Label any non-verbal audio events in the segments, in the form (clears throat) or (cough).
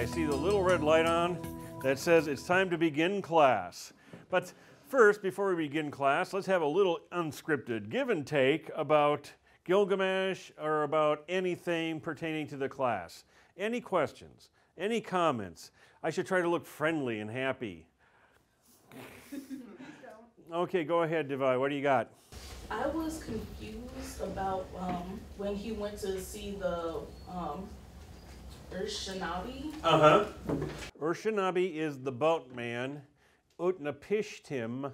I see the little red light on that says it's time to begin class. But first, before we begin class, let's have a little unscripted give and take about Gilgamesh or about anything pertaining to the class. Any questions? Any comments? I should try to look friendly and happy. Okay, go ahead, Devi. What do you got? I was confused about um, when he went to see the um, Urshanabi. Uh huh. Urshanabi is the boatman. Utnapishtim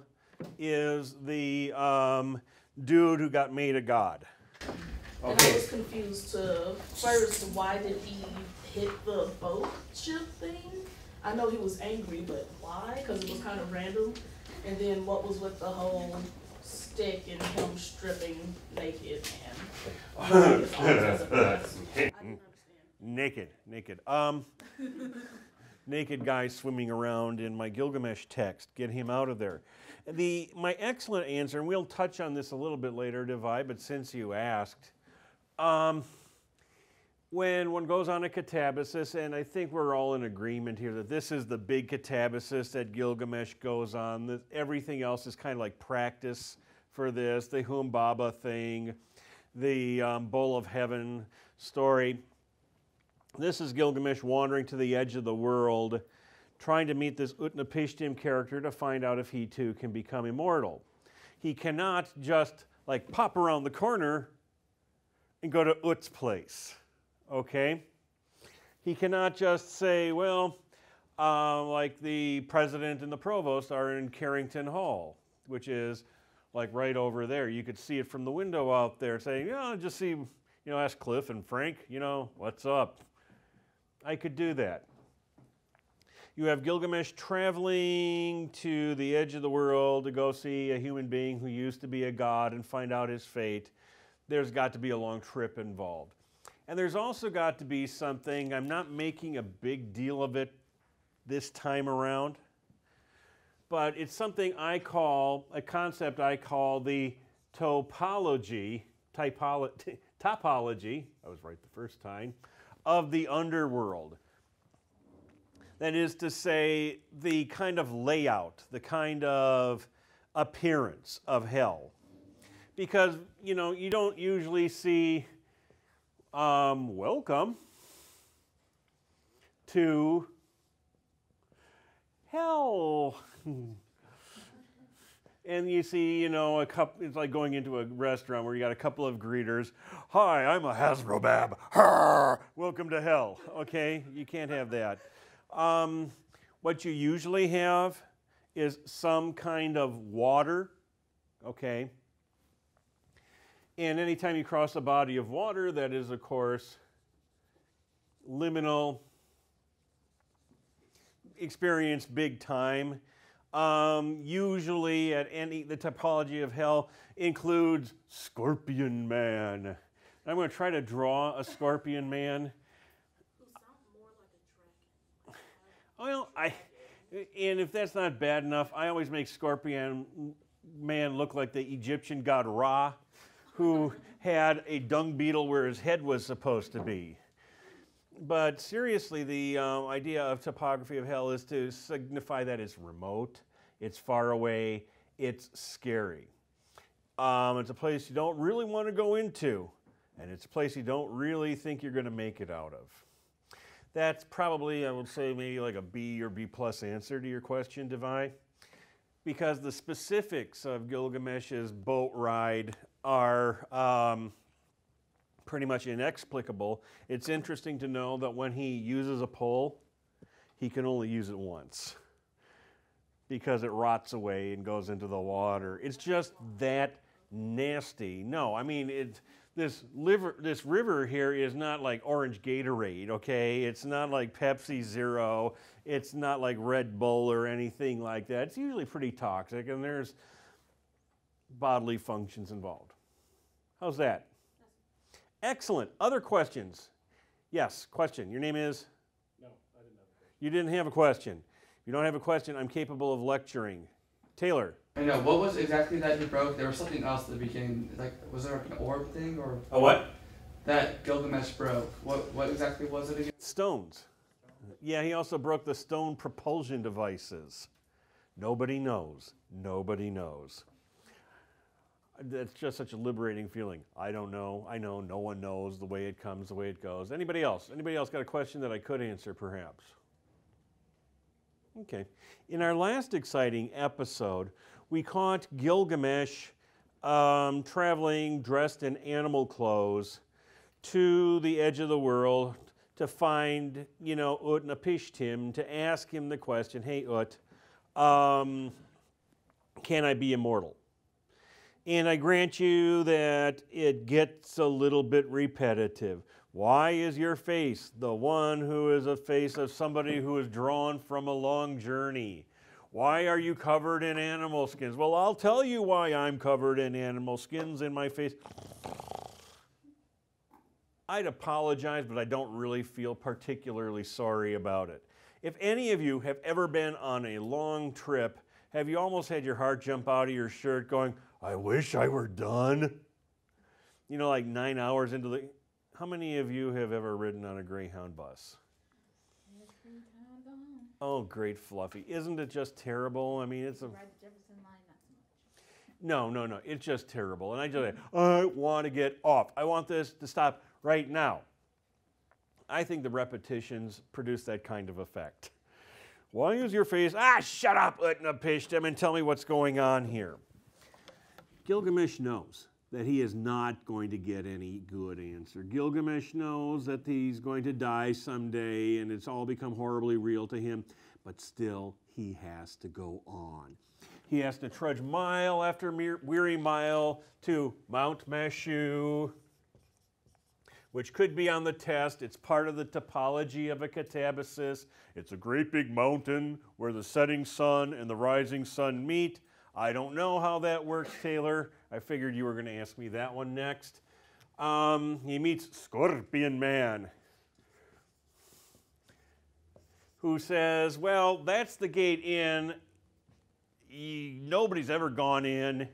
is the um, dude who got made a god. Okay. And I was confused to first, why did he hit the boat ship thing? I know he was angry, but why? Because it was kind of random. And then what was with the whole stick and him stripping naked and (laughs) Naked, naked. Um, (laughs) naked guy swimming around in my Gilgamesh text. Get him out of there. The my excellent answer, and we'll touch on this a little bit later, Devi. But since you asked, um, when one goes on a catabasis, and I think we're all in agreement here that this is the big catabasis that Gilgamesh goes on. That everything else is kind of like practice for this. The Humbaba thing, the um, Bull of Heaven story. This is Gilgamesh wandering to the edge of the world, trying to meet this Utnapishtim character to find out if he too can become immortal. He cannot just like pop around the corner and go to Ut's place, okay? He cannot just say, well, uh, like the president and the provost are in Carrington Hall, which is like right over there. You could see it from the window out there saying, yeah, just see, you know, ask Cliff and Frank, you know, what's up? I could do that. You have Gilgamesh traveling to the edge of the world to go see a human being who used to be a god and find out his fate. There's got to be a long trip involved. And there's also got to be something, I'm not making a big deal of it this time around, but it's something I call, a concept I call the topology, (laughs) topology, I was right the first time, of the underworld. That is to say, the kind of layout, the kind of appearance of hell. Because, you know, you don't usually see, um, welcome to hell. And you see, you know, a couple, it's like going into a restaurant where you got a couple of greeters. Hi, I'm a Hasrobab. Harr, welcome to hell. Okay, you can't have that. Um, what you usually have is some kind of water, okay? And anytime you cross a body of water, that is, of course, liminal, experience big time. Um, usually, at any the topology of hell includes Scorpion Man. I'm going to try to draw a Scorpion Man. Well, I, and if that's not bad enough, I always make Scorpion Man look like the Egyptian god Ra, who had a dung beetle where his head was supposed to be. But seriously, the um, idea of topography of hell is to signify that it's remote, it's far away, it's scary. Um, it's a place you don't really want to go into, and it's a place you don't really think you're going to make it out of. That's probably, I would say, maybe like a B or B plus answer to your question, Devi, because the specifics of Gilgamesh's boat ride are um, pretty much inexplicable. It's interesting to know that when he uses a pole, he can only use it once because it rots away and goes into the water. It's just that nasty. No, I mean, it, this, liver, this river here is not like orange Gatorade, okay? It's not like Pepsi Zero. It's not like Red Bull or anything like that. It's usually pretty toxic, and there's bodily functions involved. How's that? Excellent. Other questions? Yes, question. Your name is? No, I didn't have a question. You didn't have a question. If you don't have a question, I'm capable of lecturing. Taylor. I know. What was exactly that he broke? There was something else at the beginning. Like, was there an orb thing or A what? that Gilgamesh broke? What what exactly was it again? Stones. Yeah, he also broke the stone propulsion devices. Nobody knows. Nobody knows. That's just such a liberating feeling. I don't know. I know no one knows the way it comes, the way it goes. Anybody else? Anybody else got a question that I could answer perhaps? Okay. In our last exciting episode, we caught Gilgamesh um, traveling dressed in animal clothes to the edge of the world to find, you know, Utnapishtim to ask him the question, hey, Ut, um, can I be immortal? And I grant you that it gets a little bit repetitive. Why is your face the one who is a face of somebody who is drawn from a long journey? Why are you covered in animal skins? Well, I'll tell you why I'm covered in animal skins in my face. I'd apologize, but I don't really feel particularly sorry about it. If any of you have ever been on a long trip, have you almost had your heart jump out of your shirt going, I wish I were done? You know, like nine hours into the. How many of you have ever ridden on a Greyhound bus? Oh, great fluffy. Isn't it just terrible? I mean, it's a. Ride the Jefferson line, not so much. No, no, no. It's just terrible. And I just, I want to get off. I want this to stop right now. I think the repetitions produce that kind of effect. Why is your face? Ah, shut up, Utnapishtim, and tell me what's going on here. Gilgamesh knows that he is not going to get any good answer. Gilgamesh knows that he's going to die someday and it's all become horribly real to him, but still he has to go on. He has to trudge mile after weary mile to Mount Mashu, which could be on the test. It's part of the topology of a catabasis. It's a great big mountain where the setting sun and the rising sun meet. I don't know how that works, Taylor. I figured you were going to ask me that one next. Um, he meets Scorpion Man, who says, Well, that's the gate in. Nobody's ever gone in,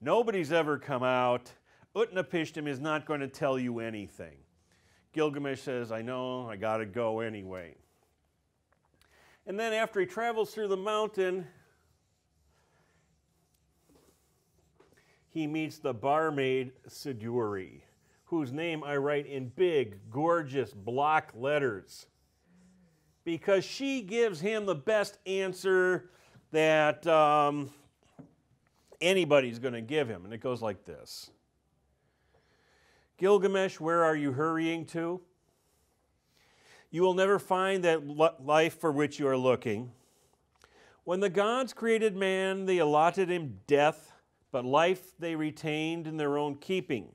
nobody's ever come out. Utnapishtim is not going to tell you anything. Gilgamesh says, I know, I got to go anyway. And then after he travels through the mountain, he meets the barmaid Siduri, whose name I write in big, gorgeous block letters. Because she gives him the best answer that um, anybody's going to give him. And it goes like this Gilgamesh, where are you hurrying to? You will never find that life for which you are looking. When the gods created man, they allotted him death, but life they retained in their own keeping.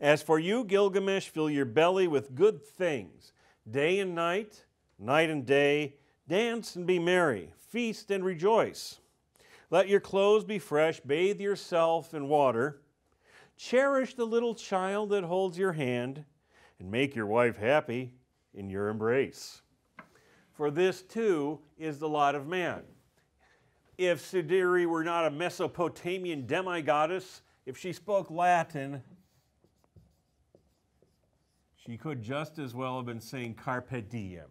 As for you, Gilgamesh, fill your belly with good things, day and night, night and day. Dance and be merry, feast and rejoice. Let your clothes be fresh, bathe yourself in water. Cherish the little child that holds your hand, and make your wife happy in your embrace. For this too is the lot of man. If Siduri were not a Mesopotamian demigoddess, if she spoke Latin, she could just as well have been saying Carpe diem,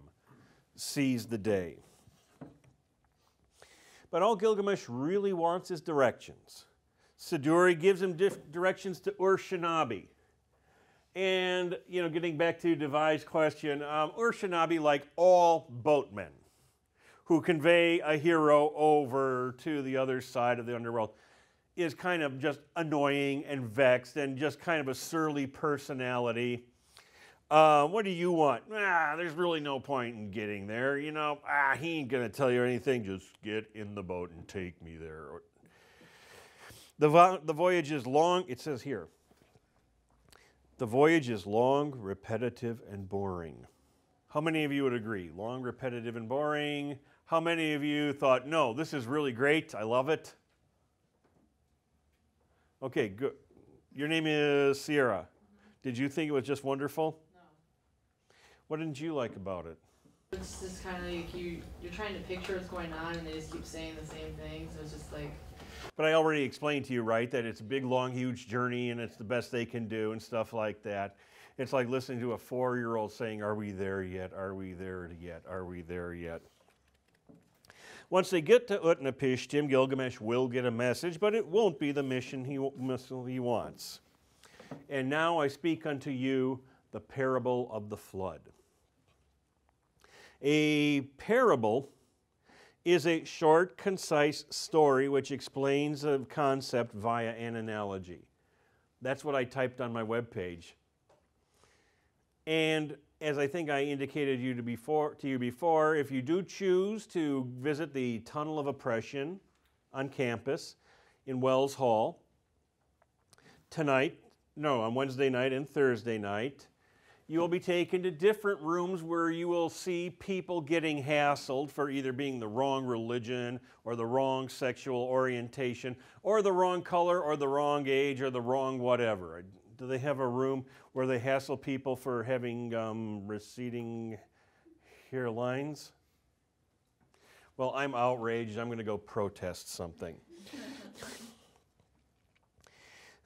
seize the day. But all Gilgamesh really wants is directions. Siduri gives him directions to Ur-Shanabi. And, you know, getting back to Devi's question, um, Ur-Shanabi, like all boatmen who convey a hero over to the other side of the underworld, is kind of just annoying and vexed and just kind of a surly personality. Uh, what do you want? Ah, there's really no point in getting there. You know, ah, he ain't gonna tell you anything. Just get in the boat and take me there. The, vo- the voyage is long. It says here. The voyage is long, repetitive, and boring. How many of you would agree? Long, repetitive, and boring. How many of you thought, no, this is really great. I love it? Okay, good. Your name is Sierra. Mm-hmm. Did you think it was just wonderful? No. What didn't you like about it? It's just kind of like you, you're trying to picture what's going on, and they just keep saying the same thing. So it's just like, But I already explained to you, right, that it's a big, long, huge journey and it's the best they can do and stuff like that. It's like listening to a four year old saying, Are we there yet? Are we there yet? Are we there yet? Once they get to Utnapishtim, Gilgamesh will get a message, but it won't be the mission he, missile he wants. And now I speak unto you the parable of the flood. A parable is a short, concise story which explains a concept via an analogy. That's what I typed on my webpage. And as I think I indicated you to, before, to you before, if you do choose to visit the Tunnel of Oppression on campus in Wells Hall tonight, no, on Wednesday night and Thursday night, you will be taken to different rooms where you will see people getting hassled for either being the wrong religion or the wrong sexual orientation or the wrong color or the wrong age or the wrong whatever. Do they have a room where they hassle people for having um, receding hairlines? Well, I'm outraged. I'm going to go protest something.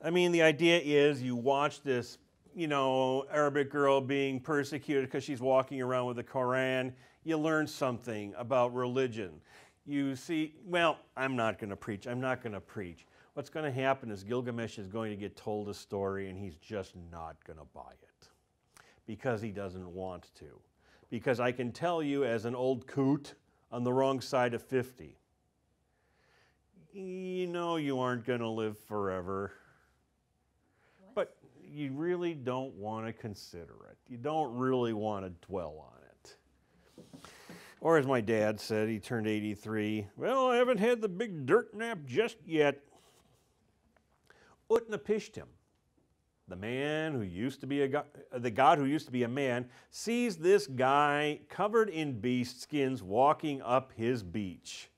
I mean, the idea is you watch this, you know, Arabic girl being persecuted because she's walking around with the Koran. You learn something about religion. You see, well, I'm not going to preach. I'm not going to preach what's going to happen is Gilgamesh is going to get told a story and he's just not going to buy it because he doesn't want to. Because I can tell you, as an old coot on the wrong side of 50, you know you aren't going to live forever. But you really don't want to consider it. You don't really want to dwell on it. Or as my dad said, he turned 83. Well, I haven't had the big dirt nap just yet. Utnapishtim, the man who used to be a god, the god who used to be a man, sees this guy covered in beast skins walking up his beach.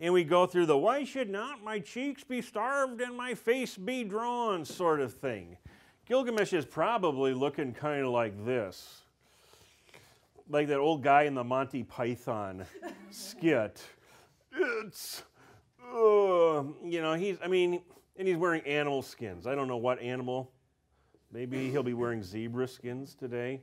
And we go through the why should not my cheeks be starved and my face be drawn sort of thing. Gilgamesh is probably looking kind of like this. Like that old guy in the Monty Python skit. It's, uh, you know, he's, I mean, and he's wearing animal skins. I don't know what animal. Maybe he'll be wearing zebra skins today.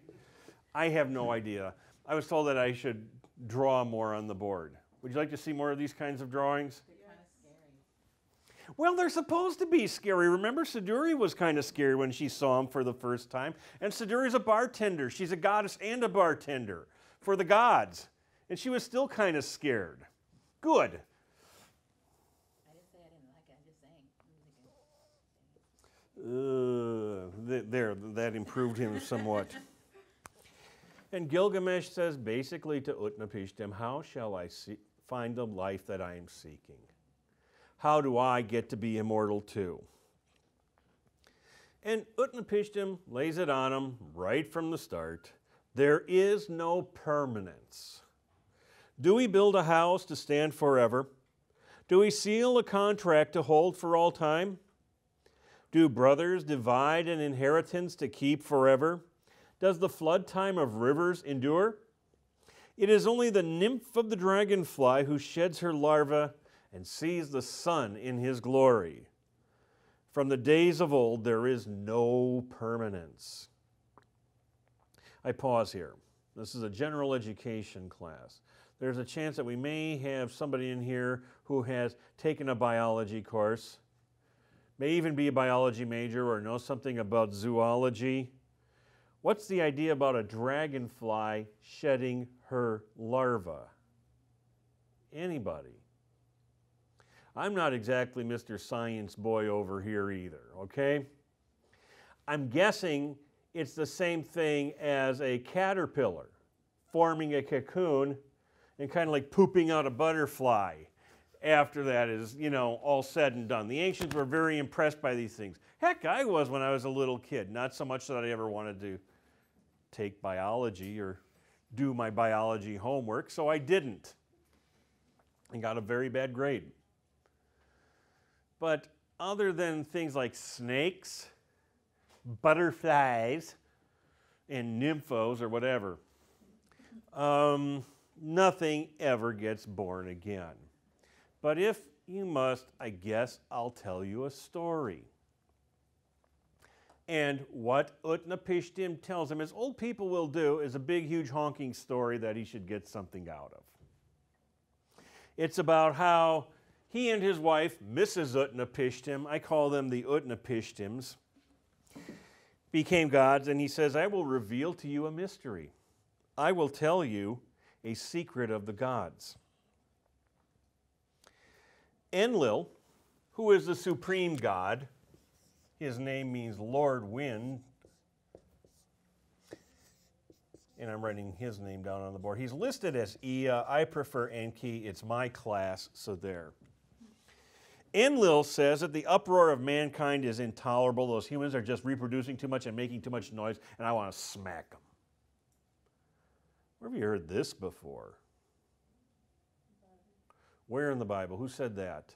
I have no idea. I was told that I should draw more on the board. Would you like to see more of these kinds of drawings? Well, they're supposed to be scary. Remember, Siduri was kind of scary when she saw him for the first time. And Siduri's a bartender. She's a goddess and a bartender for the gods. And she was still kind of scared. Good. Uh, there, that improved him somewhat. (laughs) and Gilgamesh says basically to Utnapishtim, How shall I see, find the life that I am seeking? How do I get to be immortal too? And Utnapishtim lays it on him right from the start. There is no permanence. Do we build a house to stand forever? Do we seal a contract to hold for all time? Do brothers divide an inheritance to keep forever? Does the flood time of rivers endure? It is only the nymph of the dragonfly who sheds her larva and sees the sun in his glory. From the days of old, there is no permanence. I pause here. This is a general education class. There's a chance that we may have somebody in here who has taken a biology course may even be a biology major or know something about zoology. What's the idea about a dragonfly shedding her larva? Anybody? I'm not exactly Mr. Science Boy over here either, okay? I'm guessing it's the same thing as a caterpillar forming a cocoon and kind of like pooping out a butterfly after that is, you know, all said and done. The ancients were very impressed by these things. Heck, I was when I was a little kid. Not so much that I ever wanted to take biology or do my biology homework, so I didn't and got a very bad grade. But other than things like snakes, butterflies, and nymphos or whatever, um, nothing ever gets born again. But if you must, I guess I'll tell you a story. And what Utnapishtim tells him, as old people will do, is a big, huge honking story that he should get something out of. It's about how he and his wife, Mrs. Utnapishtim, I call them the Utnapishtims, became gods, and he says, I will reveal to you a mystery. I will tell you a secret of the gods. Enlil, who is the supreme god, his name means Lord Wind, and I'm writing his name down on the board. He's listed as Ea. I prefer Enki. It's my class, so there. Enlil says that the uproar of mankind is intolerable. Those humans are just reproducing too much and making too much noise, and I want to smack them. Where have you heard this before? Where in the Bible? Who said that?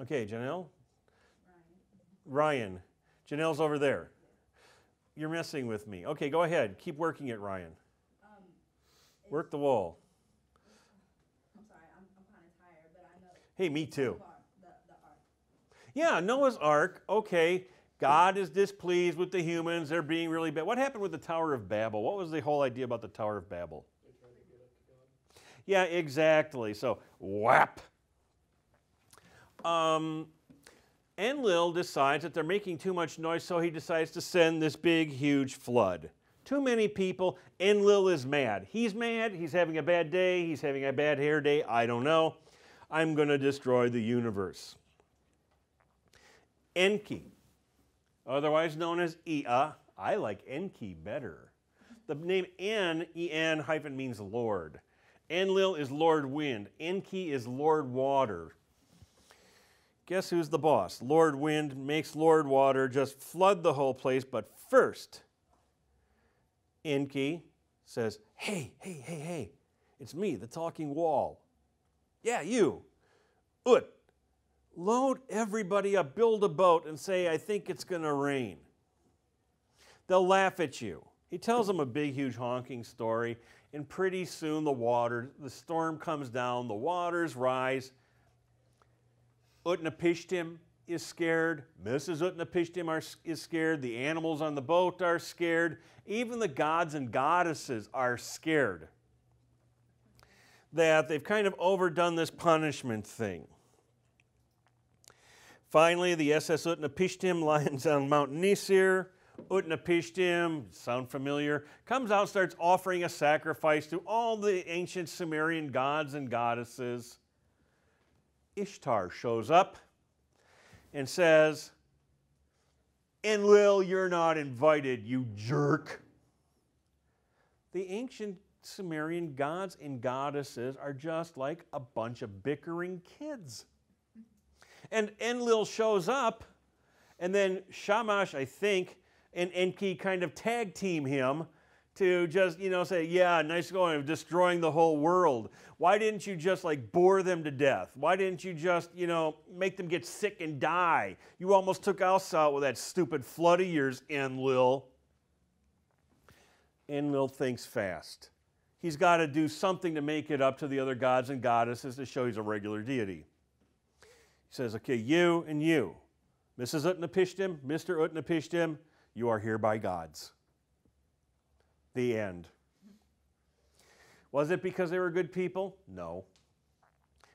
Okay, Janelle? Ryan. Janelle's over there. You're messing with me. Okay, go ahead. Keep working it, Ryan. Um, Work the wall. I'm sorry, I'm, I'm kind of tired, but I know Hey, me too. the, the. Yeah, Noah's Ark. Okay, God is displeased with the humans. They're being really bad. What happened with the Tower of Babel? What was the whole idea about the Tower of Babel? Yeah, exactly. So, whap. Um, Enlil decides that they're making too much noise, so he decides to send this big, huge flood. Too many people. Enlil is mad. He's mad. He's having a bad day. He's having a bad hair day. I don't know. I'm going to destroy the universe. Enki, otherwise known as Ea. I like Enki better. The name En, En hyphen means Lord. Enlil is Lord Wind. Enki is Lord Water. Guess who's the boss? Lord Wind makes Lord Water just flood the whole place, but first, Enki says, Hey, hey, hey, hey, it's me, the talking wall. Yeah, you. Ut, load everybody up, build a boat, and say, I think it's going to rain. They'll laugh at you. He tells them a big, huge honking story, and pretty soon the water, the storm comes down, the waters rise. Utnapishtim is scared. Mrs. Utnapishtim are, is scared. The animals on the boat are scared. Even the gods and goddesses are scared that they've kind of overdone this punishment thing. Finally, the SS Utnapishtim (laughs) lands on Mount Nisir. Utnapishtim, sound familiar, comes out, starts offering a sacrifice to all the ancient Sumerian gods and goddesses. Ishtar shows up and says, Enlil, you're not invited, you jerk. The ancient Sumerian gods and goddesses are just like a bunch of bickering kids. And Enlil shows up, and then Shamash, I think, and Enki kind of tag team him to just, you know, say, yeah, nice going, destroying the whole world. Why didn't you just like bore them to death? Why didn't you just, you know, make them get sick and die? You almost took us out with that stupid flood of yours, Enlil. Enlil thinks fast. He's got to do something to make it up to the other gods and goddesses to show he's a regular deity. He says, okay, you and you, Mrs. Utnapishtim, Mr. Utnapishtim, you are hereby gods. The end. Was it because they were good people? No.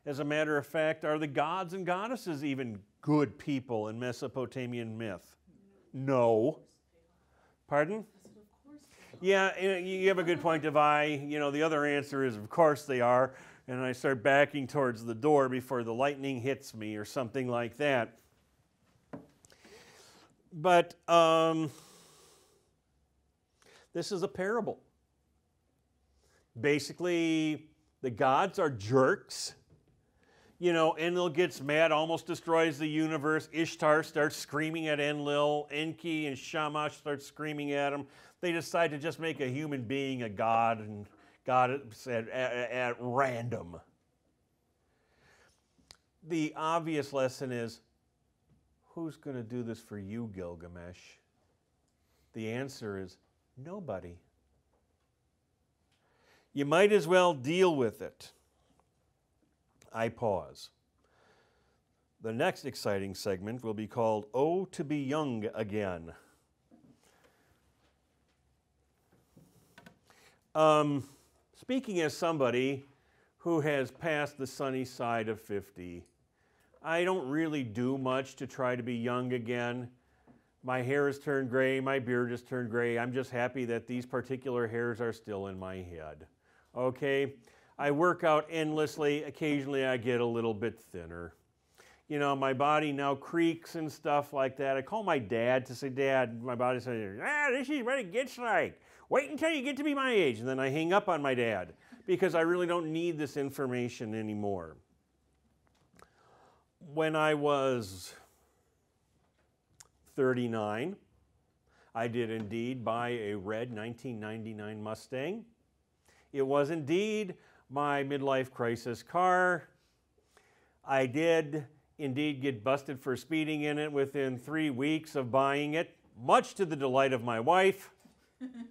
As a matter of fact, are the gods and goddesses even good people in Mesopotamian myth? No. Pardon? Yeah, you have a good point, Devi. You know, the other answer is, of course they are. And I start backing towards the door before the lightning hits me or something like that. But um, this is a parable. Basically, the gods are jerks. You know, Enlil gets mad, almost destroys the universe. Ishtar starts screaming at Enlil. Enki and Shamash start screaming at him. They decide to just make a human being a god and God at, at, at random. The obvious lesson is Who's going to do this for you, Gilgamesh? The answer is nobody. You might as well deal with it. I pause. The next exciting segment will be called Oh to Be Young Again. Um, speaking as somebody who has passed the sunny side of 50, I don't really do much to try to be young again. My hair has turned gray, my beard has turned gray. I'm just happy that these particular hairs are still in my head. Okay? I work out endlessly. Occasionally I get a little bit thinner. You know, my body now creaks and stuff like that. I call my dad to say, Dad, my body says, ah, this is what it gets like. Wait until you get to be my age. And then I hang up on my dad because I really don't need this information anymore. When I was 39, I did indeed buy a red 1999 Mustang. It was indeed my midlife crisis car. I did indeed get busted for speeding in it within three weeks of buying it, much to the delight of my wife.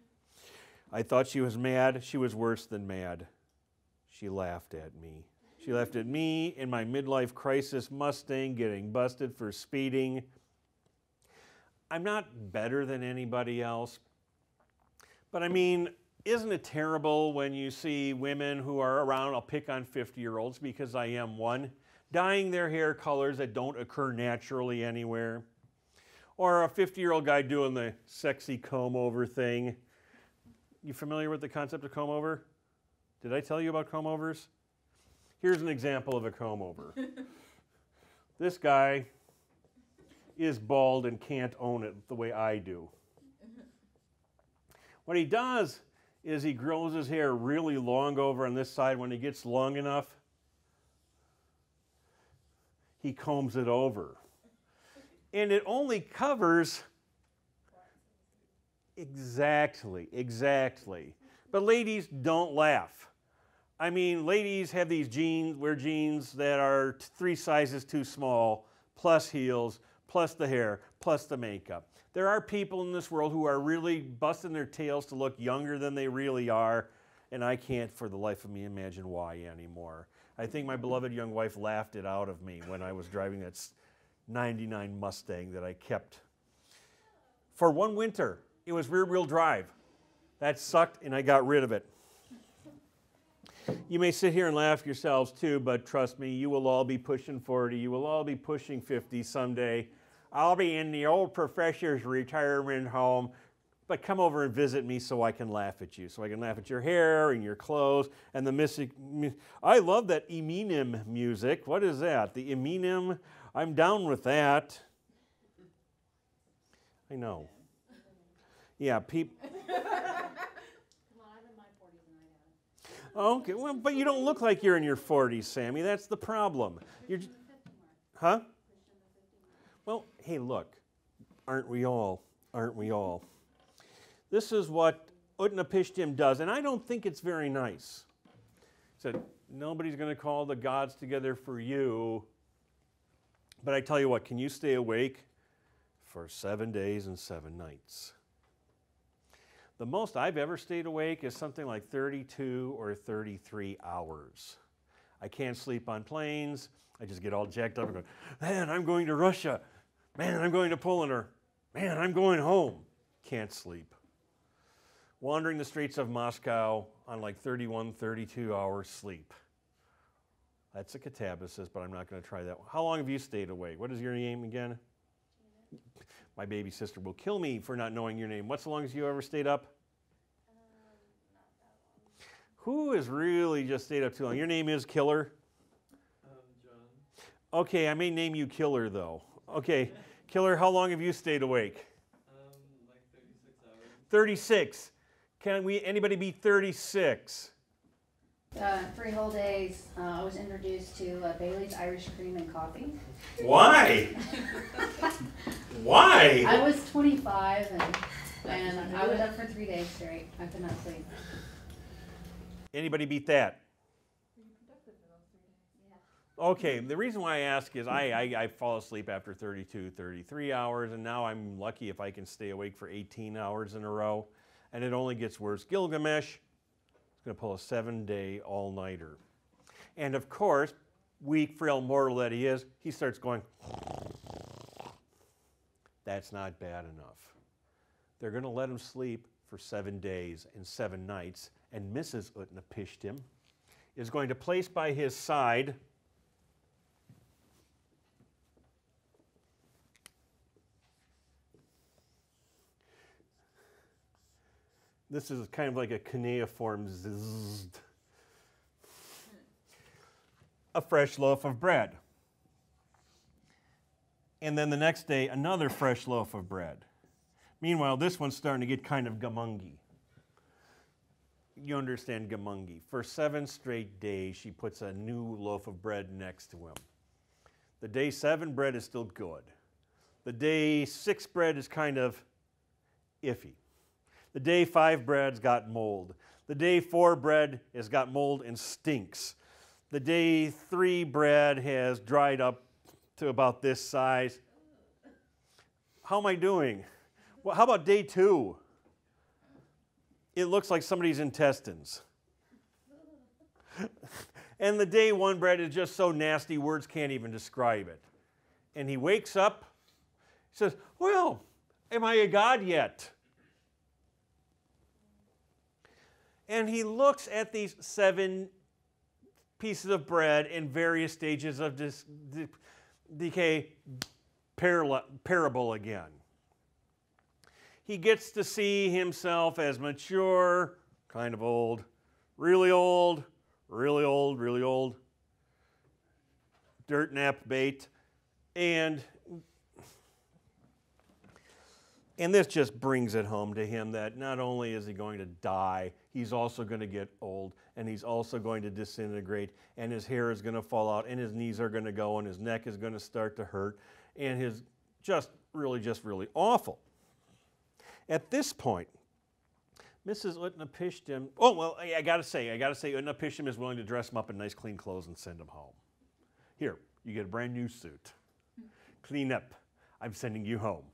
(laughs) I thought she was mad. She was worse than mad. She laughed at me. She left at me in my midlife crisis Mustang getting busted for speeding. I'm not better than anybody else, but I mean, isn't it terrible when you see women who are around, I'll pick on 50 year olds because I am one, dyeing their hair colors that don't occur naturally anywhere? Or a 50 year old guy doing the sexy comb over thing. You familiar with the concept of comb over? Did I tell you about comb overs? Here's an example of a comb over. (laughs) this guy is bald and can't own it the way I do. (laughs) What he does is he grows his hair really long over on this side. When it gets long enough, he combs it over. And it only covers exactly, exactly. But ladies, don't laugh. I mean, ladies have these jeans, wear jeans that are three sizes too small, plus heels, plus the hair, plus the makeup. There are people in this world who are really busting their tails to look younger than they really are, and I can't for the life of me imagine why anymore. I think my beloved young wife laughed it out of me when I was driving that 99 Mustang that I kept. For one winter, it was rear wheel drive. That sucked, and I got rid of it. You may sit here and laugh yourselves too, but trust me, you will all be pushing 40. You will all be pushing 50 someday. I'll be in the old professor's retirement home, but come over and visit me so I can laugh at you, so I can laugh at your hair and your clothes and the music. I love that Eminem music. What is that? The Eminem. I'm down with that. I know. Yeah, people. Okay, well, but you don't look like you're in your 40s, Sammy. That's the problem. You're, huh? Well, hey, look, aren't we all? Aren't we all? This is what Utnapishtim does, and I don't think it's very nice. He said, nobody's going to call the gods together for you. But I tell you what, can you stay awake for seven days and seven nights? The most I've ever stayed awake is something like 32 or 33 hours. I can't sleep on planes. I just get all jacked up and go, man, I'm going to Russia. Man, I'm going to Poland. Or, man, I'm going home. Can't sleep. Wandering the streets of Moscow on like 31, 32 hours sleep. That's a catabasis, but I'm not going to try that. How long have you stayed awake? What is your name again? My baby sister will kill me for not knowing your name. What's the longest you ever stayed up? Who has really just stayed up too long? Your name is Killer? Um, John. Okay, I may name you Killer though. Okay, Killer, how long have you stayed awake? Um, like 36 hours. 36. Can we anybody be 36? Uh, three whole days, uh, I was introduced to uh, Bailey's Irish Cream and Coffee. Why? Why? I was 25 and, and I was up for three days straight. I could not sleep. Anybody beat that? Okay, the reason why I ask is I, I, I fall asleep after 32, 33 hours, and now I'm lucky if I can stay awake for 18 hours in a row, and it only gets worse. Gilgamesh is going to pull a seven day all nighter. And of course, weak, frail mortal that he is, he starts going, that's not bad enough. They're going to let him sleep for seven days and seven nights, and Mrs. Utnapishtim is going to place by his side This is kind of like a cuneiform. A fresh loaf of bread. And then the next day, another fresh loaf of bread. Meanwhile, this one's starting to get kind of gamungi. You understand gamungi. For seven straight days, she puts a new loaf of bread next to him. The day seven bread is still good. The day six bread is kind of iffy. The day five bread's got mold. The day four bread has got mold and stinks. The day three bread has dried up to about this size. How am I doing? Well, how about day two? It looks like somebody's intestines. (laughs) and the day one bread is just so nasty, words can't even describe it. And he wakes up, he says, Well, am I a God yet? And he looks at these seven pieces of bread in various stages of de- decay parable again. He gets to see himself as mature, kind of old, really old, really old, really old, dirt nap bait, and and this just brings it home to him that not only is he going to die, he's also going to get old and he's also going to disintegrate and his hair is going to fall out and his knees are going to go and his neck is going to start to hurt and his just really, just really awful. At this point, Mrs. Utnapishtim, oh, well, I, got to say, I got to say, Utnapishtim is willing to dress him up in nice, clean clothes and send him home. Here, you get a brand new suit. Clean up. I'm sending you home.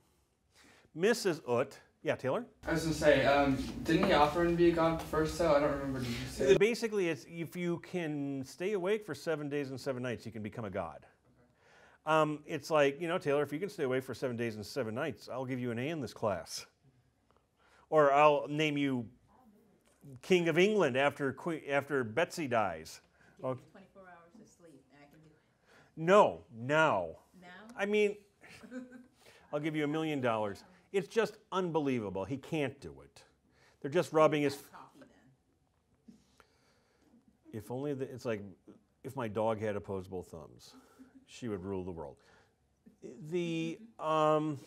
Mrs. Ut, yeah, Taylor? I was gonna say, um, didn't he offer him to be a god first though? I don't remember. Did you say? that? Basically, it's if you can stay awake for seven days and seven nights, you can become a god. Um, it's like, you know, Taylor, if you can stay awake for seven days and seven nights, I'll give you an A in this class. Or I'll name you King of England after, que- after Betsy dies. Okay. Twenty-four hours of sleep, I can do No, now. Now? I mean, (laughs) I'll give you a million dollars. It's just unbelievable. He can't do it. They're just rubbing his. If only the, it's like if my dog had opposable thumbs, she would rule the world. The um,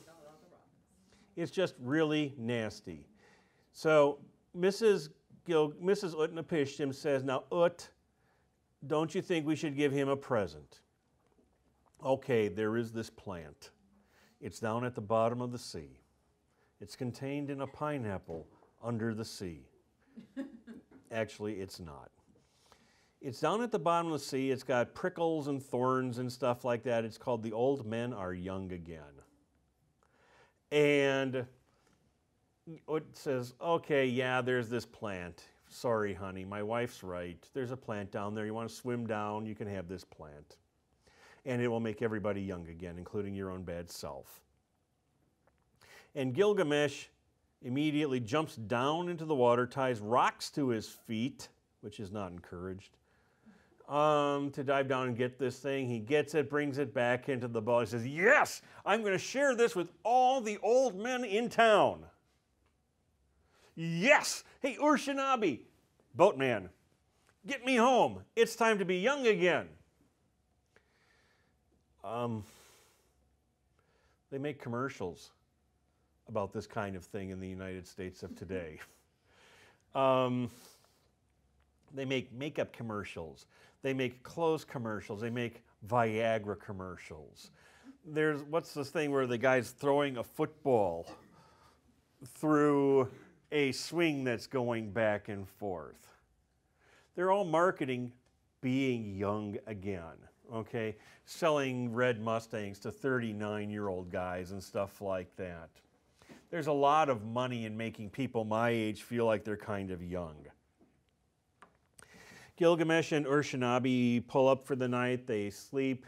it's just really nasty. So Mrs. Gil, Mrs. Utnapishtim says, "Now Ut, don't you think we should give him a present?" Okay, there is this plant. It's down at the bottom of the sea. It's contained in a pineapple under the sea. (laughs) Actually, it's not. It's down at the bottom of the sea. It's got prickles and thorns and stuff like that. It's called The Old Men Are Young Again. And it says, okay, yeah, there's this plant. Sorry, honey, my wife's right. There's a plant down there. You want to swim down, you can have this plant. And it will make everybody young again, including your own bad self. And Gilgamesh immediately jumps down into the water, ties rocks to his feet, which is not encouraged, um, to dive down and get this thing. He gets it, brings it back into the boat. He says, Yes, I'm going to share this with all the old men in town. Yes! Hey, Urshanabi, boatman, get me home. It's time to be young again. Um, they make commercials about this kind of thing in the United States of today. (laughs) um, they make makeup commercials. They make clothes commercials. They make Viagra commercials. There's what's this thing where the guy's throwing a football through a swing that's going back and forth. They're all marketing being young again, okay? Selling red Mustangs to 39 year old guys and stuff like that. There's a lot of money in making people my age feel like they're kind of young. Gilgamesh and Urshanabi pull up for the night, they sleep,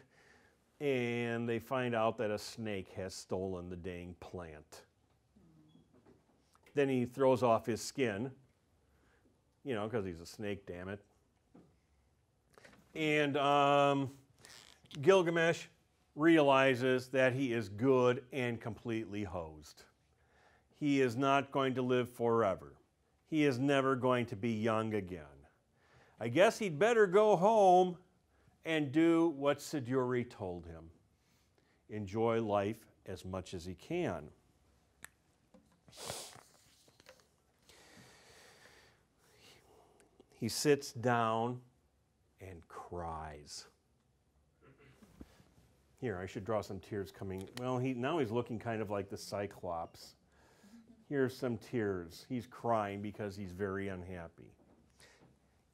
and they find out that a snake has stolen the dang plant. Then he throws off his skin you know, because he's a snake, damn it. And um, Gilgamesh realizes that he is good and completely hosed. He is not going to live forever. He is never going to be young again. I guess he'd better go home and do what Siduri told him enjoy life as much as he can. He sits down and cries. Here, I should draw some tears coming. Well, he now he's looking kind of like the Cyclops. Here's some tears. He's crying because he's very unhappy.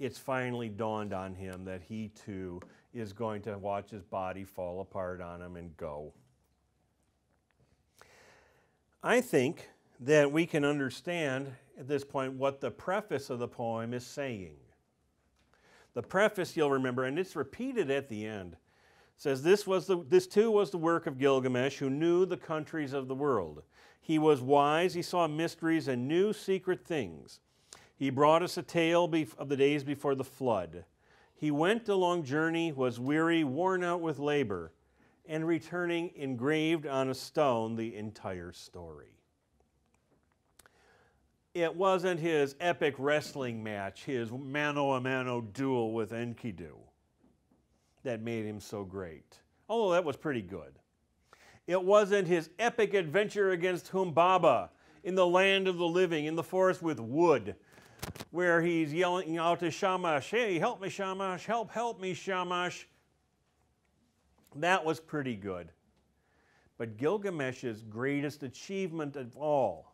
It's finally dawned on him that he too is going to watch his body fall apart on him and go. I think that we can understand at this point what the preface of the poem is saying. The preface, you'll remember, and it's repeated at the end, says this was the, this too was the work of Gilgamesh, who knew the countries of the world. He was wise, he saw mysteries and knew secret things. He brought us a tale of the days before the flood. He went a long journey, was weary, worn out with labor, and returning engraved on a stone the entire story. It wasn't his epic wrestling match, his mano a mano duel with Enkidu, that made him so great. Although that was pretty good. It wasn't his epic adventure against Humbaba in the land of the living, in the forest with wood, where he's yelling out to Shamash, Hey, help me, Shamash, help, help me, Shamash. That was pretty good. But Gilgamesh's greatest achievement of all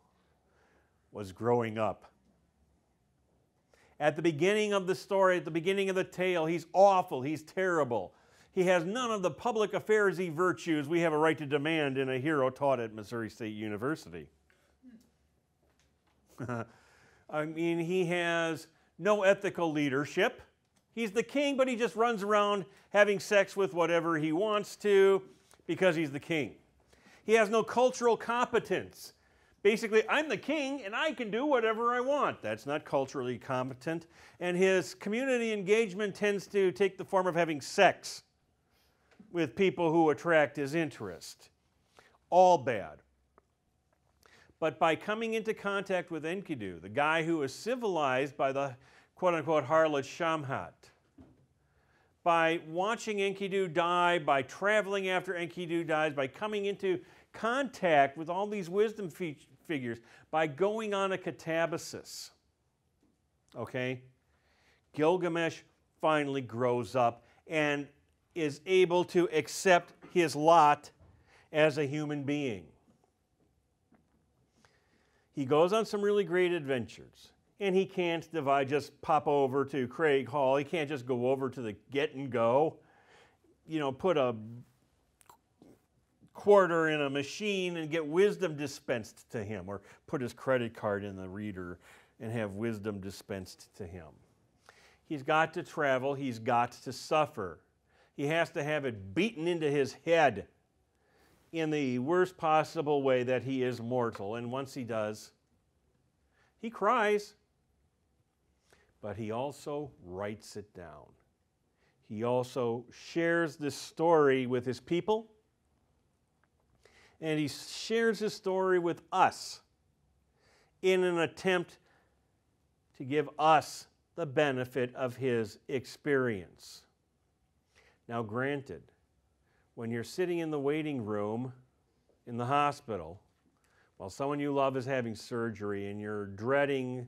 was growing up. At the beginning of the story, at the beginning of the tale, he's awful, he's terrible. He has none of the public affairsy virtues we have a right to demand in a hero taught at Missouri State University. (laughs) I mean, he has no ethical leadership. He's the king, but he just runs around having sex with whatever he wants to because he's the king. He has no cultural competence. Basically, I'm the king and I can do whatever I want. That's not culturally competent. And his community engagement tends to take the form of having sex with people who attract his interest. All bad. But by coming into contact with Enkidu, the guy who was civilized by the quote unquote harlot Shamhat, by watching Enkidu die, by traveling after Enkidu dies, by coming into contact with all these wisdom fe- figures, by going on a catabasis, okay, Gilgamesh finally grows up and is able to accept his lot as a human being. He goes on some really great adventures. And he can't divide, just pop over to Craig Hall. He can't just go over to the get and go. You know, put a quarter in a machine and get wisdom dispensed to him, or put his credit card in the reader and have wisdom dispensed to him. He's got to travel, he's got to suffer. He has to have it beaten into his head in the worst possible way that he is mortal. And once he does, he cries, but he also writes it down. He also shares this story with his people, and he shares his story with us in an attempt to give us the benefit of his experience. Now, granted, when you're sitting in the waiting room in the hospital while someone you love is having surgery and you're dreading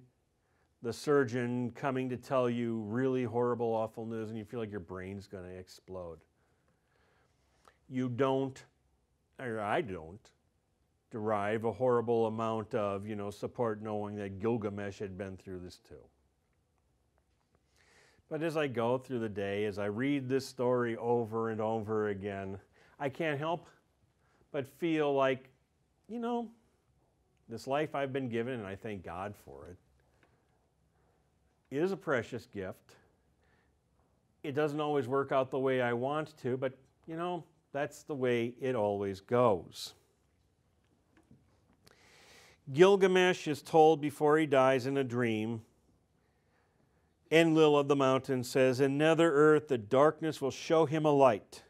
the surgeon coming to tell you really horrible, awful news and you feel like your brain's going to explode. You don't, or I don't, derive a horrible amount of, you know, support knowing that Gilgamesh had been through this too. But as I go through the day, as I read this story over and over again, I can't help but feel like, you know, this life I've been given, and I thank God for it, is a precious gift. It doesn't always work out the way I want to, but, you know, that's the way it always goes. Gilgamesh is told before he dies in a dream Enlil of the mountain says, In nether earth the darkness will show him a light.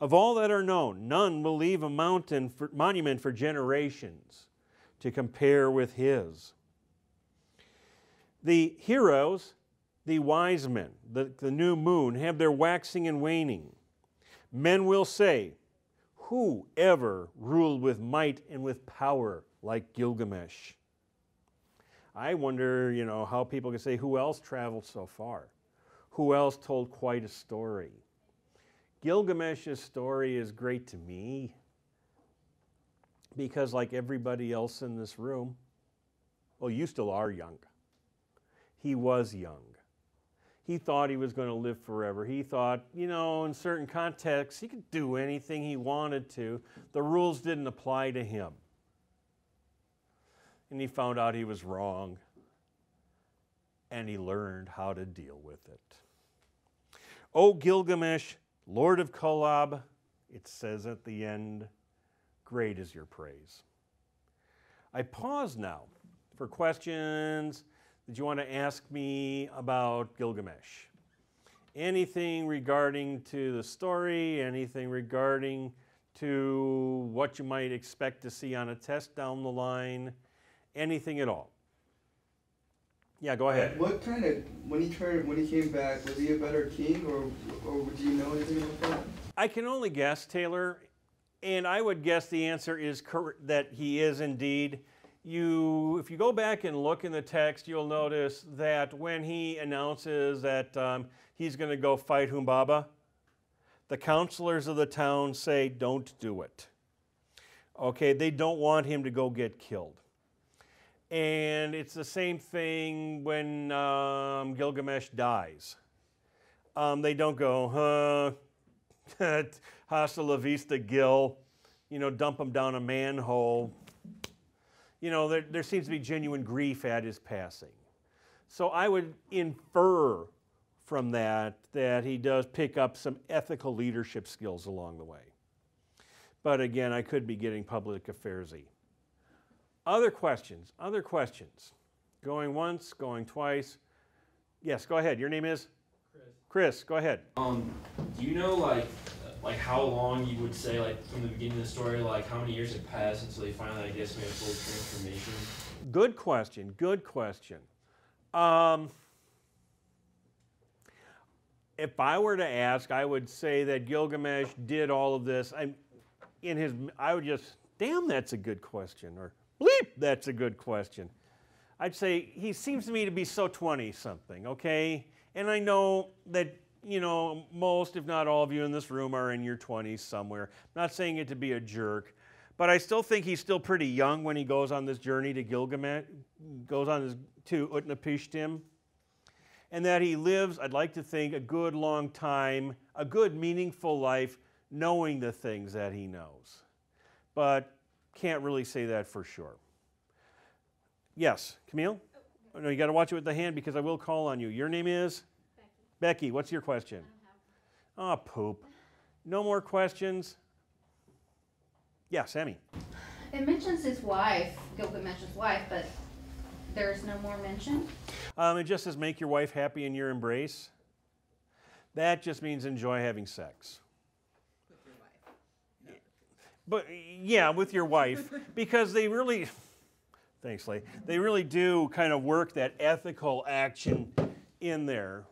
Of all that are known, none will leave a mountain for, monument for generations to compare with his. The heroes, the wise men, the, the new moon, have their waxing and waning. Men will say, Who ever ruled with might and with power like Gilgamesh? I wonder, you know, how people can say, Who else traveled so far? Who else told quite a story? Gilgamesh's story is great to me because, like everybody else in this room, well, you still are young. He was young. He thought he was going to live forever. He thought, you know, in certain contexts, he could do anything he wanted to. The rules didn't apply to him. And he found out he was wrong. And he learned how to deal with it. O Gilgamesh, Lord of Kullab, it says at the end, great is your praise. I pause now for questions that you want to ask me about Gilgamesh. Anything regarding to the story, anything regarding to what you might expect to see on a test down the line, anything at all. Yeah, go ahead. What kind of when he turned when he came back was he a better king or or do you know anything about that? I can only guess, Taylor, and I would guess the answer is cor- that he is indeed. You, if you go back and look in the text, you'll notice that when he announces that um, he's going to go fight Humbaba, the counselors of the town say, "Don't do it." Okay, they don't want him to go get killed. And it's the same thing when um, Gilgamesh dies. Um, they don't go, huh, (laughs) hasta la vista, Gil, you know, dump him down a manhole. You know, there, there seems to be genuine grief at his passing. So I would infer from that that he does pick up some ethical leadership skills along the way. But again, I could be getting public affairsy. Other questions? Other questions? Going once, going twice. Yes, go ahead. Your name is? Chris. Chris, go ahead. Um, do you know like like how long you would say like from the beginning of the story, like how many years have passed until they finally I guess made a full transformation? Good question. Good question. Um, if I were to ask, I would say that Gilgamesh did all of this. I'm in his. I would just, damn, that's a good question, or bleep, that's a good question. I'd say he seems to me to be so 20 something, okay? And I know that, you know, most, if not all of you in this room are in your 20s somewhere. I'm not saying it to be a jerk, but I still think he's still pretty young when he goes on this journey to Gilgamesh, goes on his, to Utnapishtim. And that he lives, I'd like to think, a good long time, a good meaningful life, knowing the things that he knows. But can't really say that for sure. Yes, Camille? Oh, no, you got to watch it with the hand because I will call on you. Your name is? Becky. Becky, what's your question? I Oh, poop. No more questions? Yeah, Sammy. It mentions his wife, Gilgamesh's wife, but there's no more mention. Um, it just says make your wife happy in your embrace. That just means enjoy having sex. With your wife. But yeah, with your wife, (laughs) because they really, thanks, Lee, they really do kind of work that ethical action in there.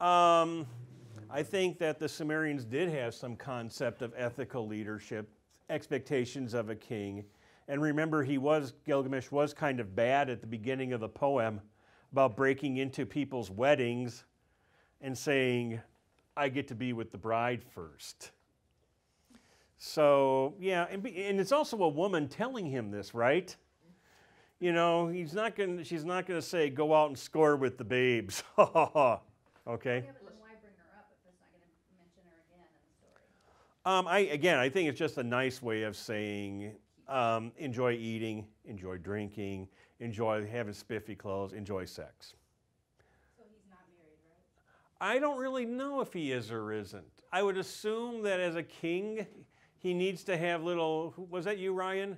Um, I think that the Sumerians did have some concept of ethical leadership, expectations of a king. And remember, he was, Gilgamesh was kind of bad at the beginning of the poem about breaking into people's weddings and saying, I get to be with the bride first. So, yeah, and, and it's also a woman telling him this, right? You know, he's not going she's not going to say, go out and score with the babes. (laughs) okay? Yeah, but then why bring her up if it's not going to mention her again in the story? Um, I, again, I think it's just a nice way of saying um, enjoy eating, enjoy drinking, enjoy having spiffy clothes, enjoy sex. So he's not married, right? I don't really know if he is or isn't. I would assume that as a king, he needs to have little. Was that you, Ryan?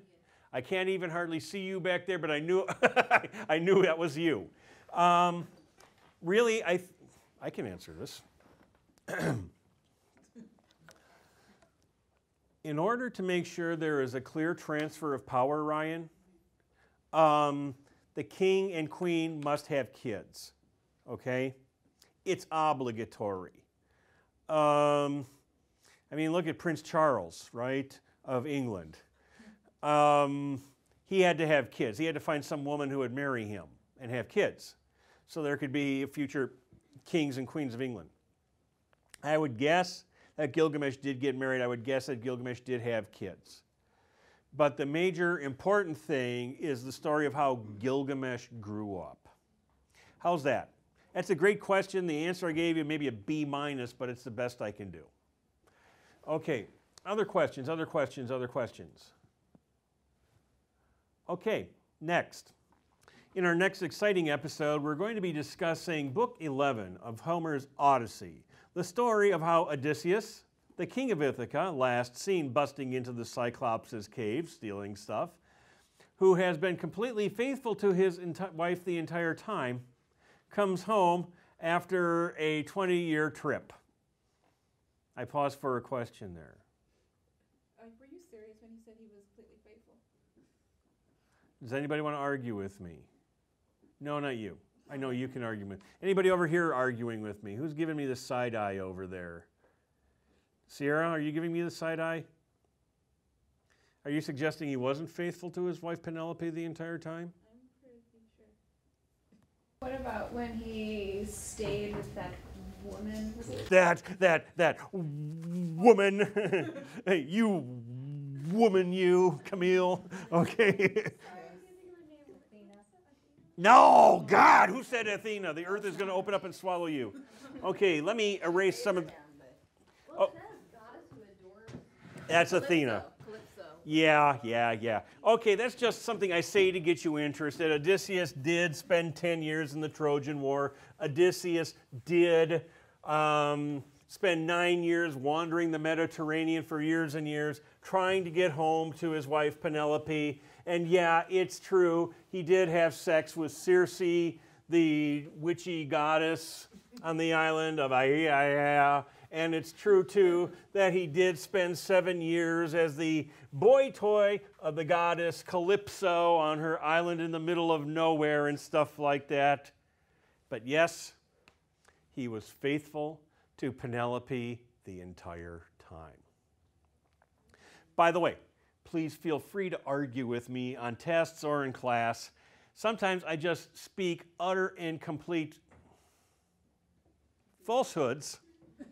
I can't even hardly see you back there, but I knew (laughs) I knew that was you. Um, really, I, I can answer this. (clears throat) In order to make sure there is a clear transfer of power, Ryan, um, the king and queen must have kids. Okay? It's obligatory. Um, I mean, look at Prince Charles, right, of England. Um, he had to have kids. He had to find some woman who would marry him and have kids. So there could be a future kings and queens of England. I would guess that Gilgamesh did get married. I would guess that Gilgamesh did have kids. But the major important thing is the story of how Gilgamesh grew up. How's that? That's a great question. The answer I gave you maybe a B minus, but it's the best I can do. Okay, other questions, other questions, other questions. Okay, next. In our next exciting episode, we're going to be discussing Book 11 of Homer's Odyssey, the story of how Odysseus, the king of Ithaca, last seen busting into the Cyclops' cave, stealing stuff, who has been completely faithful to his enti- wife the entire time, comes home after a 20 year trip. I pause for a question there. Uh, were you serious when you said he was completely faithful? Does anybody want to argue with me? No, not you. I know you can argue with anybody over here arguing with me. Who's giving me the side eye over there? Sierra, are you giving me the side eye? Are you suggesting he wasn't faithful to his wife Penelope the entire time? I'm pretty sure. What about when he stayed with that woman? That that that woman, (laughs) hey, you woman, you Camille. Okay. (laughs) No, God, who said Athena? The earth is going to open up and swallow you. Okay, let me erase some of. Oh, that's Athena. Yeah, yeah, yeah. Okay, that's just something I say to get you interested. Odysseus did spend 10 years in the Trojan War. Odysseus did um, spend nine years wandering the Mediterranean for years and years, trying to get home to his wife Penelope. And yeah, it's true, he did have sex with Circe, the witchy goddess on the island of Aiaia. And it's true, too, that he did spend seven years as the boy toy of the goddess Calypso on her island in the middle of nowhere and stuff like that. But yes, he was faithful to Penelope the entire time. By the way, please feel free to argue with me on tests or in class. Sometimes I just speak utter and complete falsehoods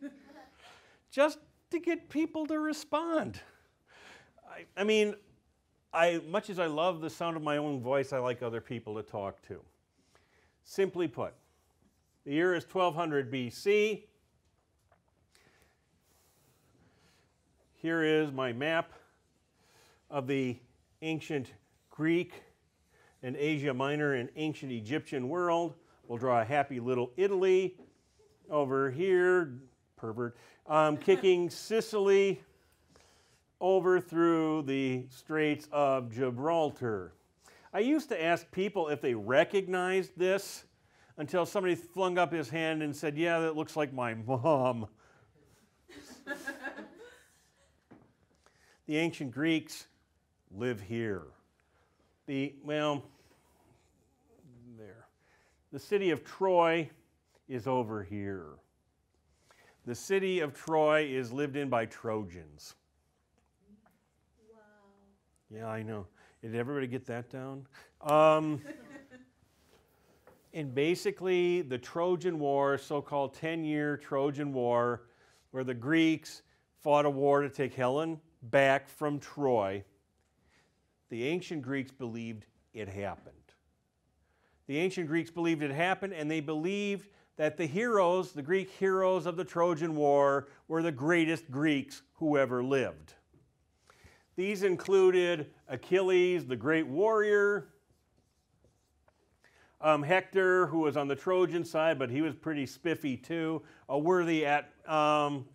(laughs) just to get people to respond. I, I mean, I, much as I love the sound of my own voice, I like other people to talk to. Simply put, the year is 1200 BC. Here is my map of the ancient Greek and Asia Minor and ancient Egyptian world. We'll draw a happy little Italy over here, pervert, um, (laughs) kicking Sicily over through the Straits of Gibraltar. I used to ask people if they recognized this until somebody flung up his hand and said, Yeah, that looks like my mom. (laughs) the ancient Greeks live here. The, well, there. The city of Troy is over here. The city of Troy is lived in by Trojans. Wow. Yeah, I know. Did everybody get that down? Um, and basically, the Trojan War, so called 10 year Trojan War, where the Greeks fought a war to take Helen back from Troy, the ancient Greeks believed it happened. The ancient Greeks believed it happened, and they believed that the heroes, the Greek heroes of the Trojan War, were the greatest Greeks who ever lived. These included Achilles, the great warrior, um, Hector, who was on the Trojan side, but he was pretty spiffy too, a worthy at, um,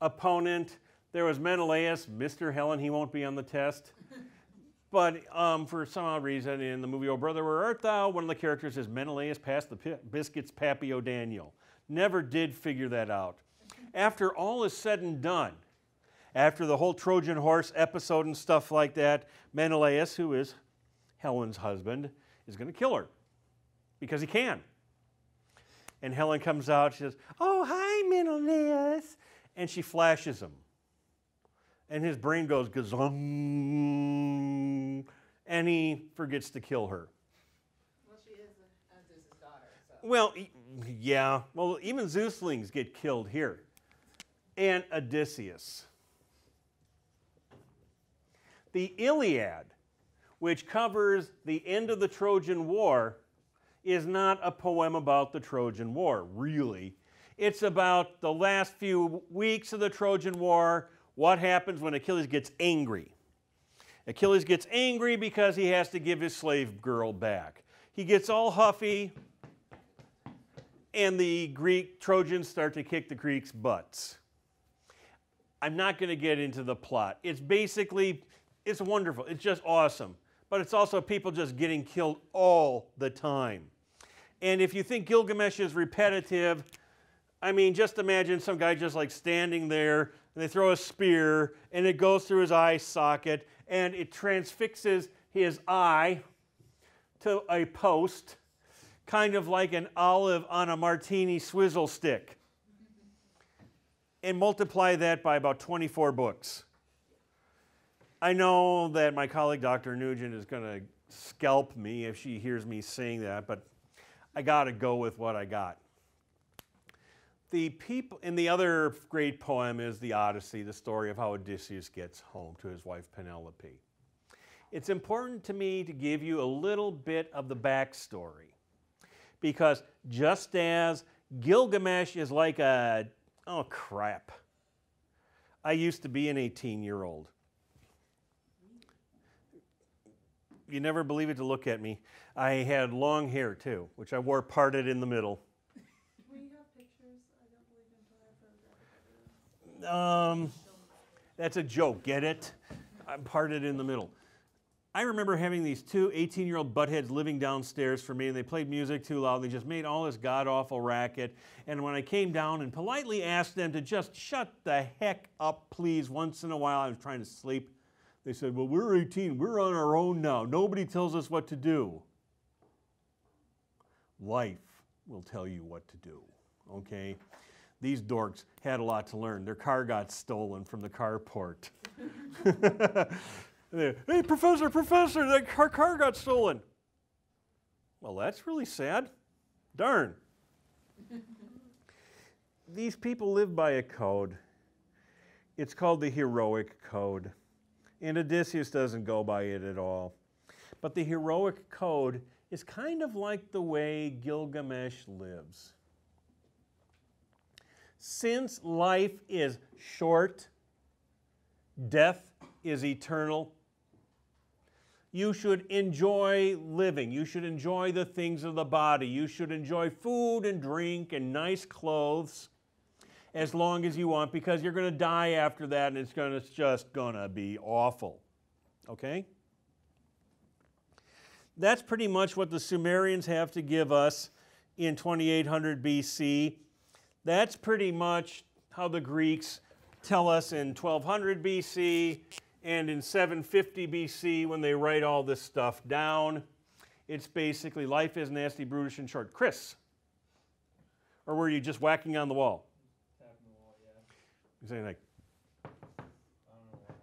opponent. There was Menelaus, Mr. Helen, he won't be on the test. But um, for some odd reason, in the movie Oh Brother, Where Art Thou, one of the characters is Menelaus past the pi- biscuits Pappy O'Daniel. Never did figure that out. After all is said and done, after the whole Trojan horse episode and stuff like that, Menelaus, who is Helen's husband, is going to kill her because he can. And Helen comes out, she says, Oh, hi, Menelaus. And she flashes him. And his brain goes gazong. And he forgets to kill her. Well, she is uh, Zeus's daughter, so. Well, yeah. Well, even Zeuslings get killed here. And Odysseus. The Iliad, which covers the end of the Trojan War, is not a poem about the Trojan War, really. It's about the last few weeks of the Trojan War, what happens when Achilles gets angry. Achilles gets angry because he has to give his slave girl back. He gets all huffy, and the Greek Trojans start to kick the Greeks' butts. I'm not going to get into the plot. It's basically, it's wonderful. It's just awesome. But it's also people just getting killed all the time. And if you think Gilgamesh is repetitive, I mean, just imagine some guy just like standing there and they throw a spear and it goes through his eye socket and it transfixes his eye to a post, kind of like an olive on a martini swizzle stick. And multiply that by about 24 books. I know that my colleague Dr. Nugent is going to scalp me if she hears me saying that, but I got to go with what I got. The people in the other great poem is the Odyssey, the story of how Odysseus gets home to his wife Penelope. It's important to me to give you a little bit of the backstory because just as Gilgamesh is like a oh crap. I used to be an 18 year old. You never believe it to look at me. I had long hair too, which I wore parted in the middle. We have pictures. I don't believe in photography. Um, that's a joke, get it? I'm parted in the middle. I remember having these two 18 year old buttheads living downstairs for me, and they played music too loud. They just made all this god awful racket. And when I came down and politely asked them to just shut the heck up, please, once in a while, I was trying to sleep, they said, Well, we're 18. We're on our own now. Nobody tells us what to do. Life will tell you what to do, okay? These dorks had a lot to learn. Their car got stolen from the carport. (laughs) Hey, professor, professor, that car, car got stolen. Well, that's really sad. Darn. (laughs) These people live by a code. It's called the heroic code. And Odysseus doesn't go by it at all. But the heroic code is kind of like the way Gilgamesh lives. Since life is short, death is eternal, you should enjoy living. You should enjoy the things of the body. You should enjoy food and drink and nice clothes as long as you want because you're going to die after that and it's, gonna, it's just going to be awful. Okay? That's pretty much what the Sumerians have to give us in 2800 BC. That's pretty much how the Greeks tell us in 1200 BC and in 750 BC when they write all this stuff down. It's basically life is nasty, brutish, and short. Chris, or were you just whacking on the wall? Tapping the wall, yeah. You're saying like,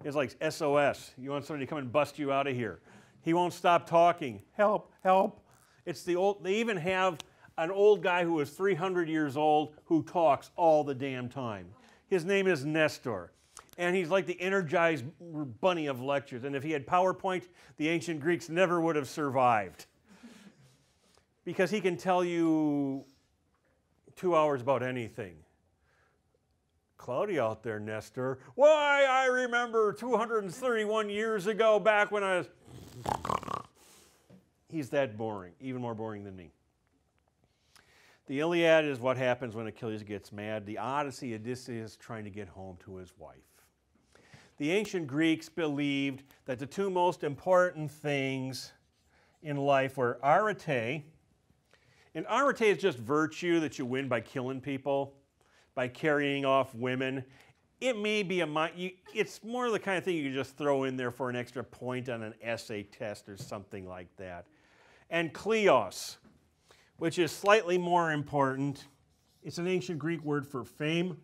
it's like SOS. You want somebody to come and bust you out of here. He won't stop talking. Help, help. It's the old, they even have an old guy who is 300 years old who talks all the damn time. His name is Nestor. And he's like the Energizer bunny of lectures. And if he had PowerPoint, the ancient Greeks never would have survived. because he can tell you two hours about anything. Cloudy out there, Nestor. Why, I remember 231 years ago, back when I was. He's that boring, even more boring than me. The Iliad is what happens when Achilles gets mad. The Odyssey, Odysseus trying to get home to his wife. the ancient Greeks believed that the two most important things in life were arete, and arete is just virtue that you win by killing people, by carrying off women. It may be a, it's more the kind of thing you just throw in there for an extra point on an essay test or something like that. And kleos, which is slightly more important. It's an ancient Greek word for fame.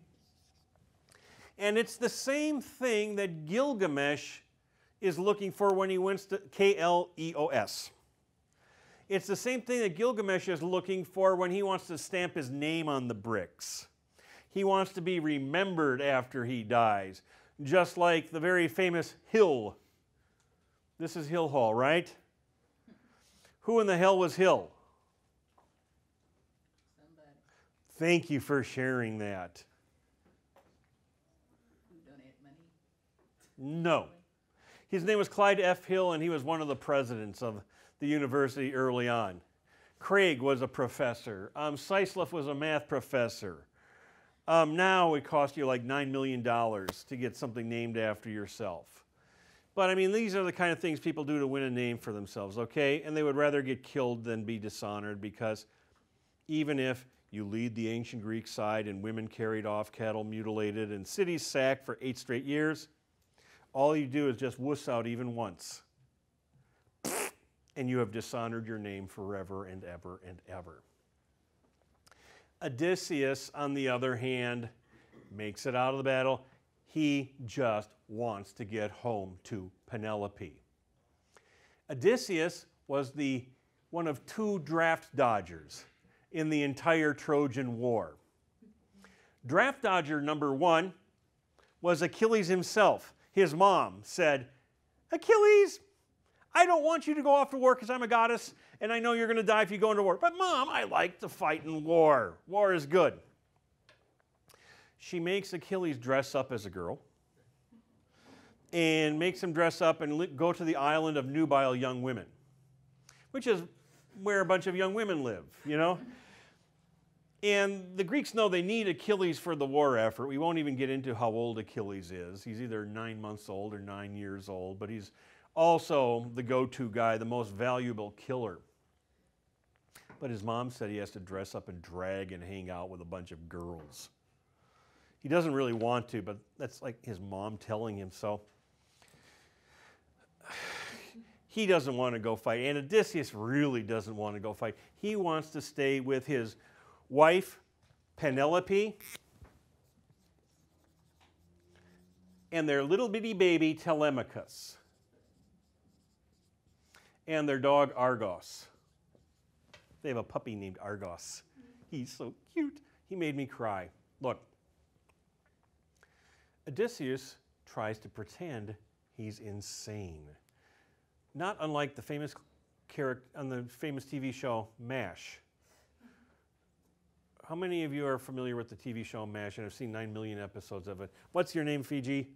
And it's the same thing that Gilgamesh is looking for when he wants to K L E O S. It's the same thing that Gilgamesh is looking for when he wants to stamp his name on the bricks. He wants to be remembered after he dies, just like the very famous Hill. This is Hill Hall, right? Who in the hell was Hill? Thank you for sharing that. No. His name was Clyde F. Hill, and he was one of the presidents of the university early on. Craig was a professor. Um, Siceluff was a math professor. Um, now it costs you like $9 million to get something named after yourself. But I mean, these are the kind of things people do to win a name for themselves, okay? And they would rather get killed than be dishonored because even if you lead the ancient Greek side and women carried off, cattle mutilated, and cities sacked for eight straight years, all you do is just wuss out even once. And you have dishonored your name forever and ever and ever. Odysseus, on the other hand, makes it out of the battle. He just wants to get home to Penelope. Odysseus was the one of two draft dodgers in the entire Trojan War. Draft dodger number one was Achilles himself. His mom said, Achilles, I don't want you to go off to war because I'm a goddess and I know you're going to die if you go into war. But mom, I like to fight in war. War is good. She makes Achilles dress up as a girl and makes him dress up and go to the island of nubile young women, which is where a bunch of young women live, you know? And the Greeks know they need Achilles for the war effort. We won't even get into how old Achilles is. He's either nine months old or nine years old, but he's also the go to guy, the most valuable killer. But his mom said he has to dress up and drag and hang out with a bunch of girls. He doesn't really want to, but that's like his mom telling him so. (sighs) He doesn't want to go fight, and Odysseus really doesn't want to go fight. He wants to stay with his wife, Penelope, and their little bitty baby, Telemachus, and their dog, Argos. They have a puppy named Argos. He's so cute. He made me cry. Look, Odysseus tries to pretend he's insane. Not unlike the famous character on the famous TV show MASH. How many of you are familiar with the TV show MASH and have seen 9 million episodes of it? What's your name, Fiji?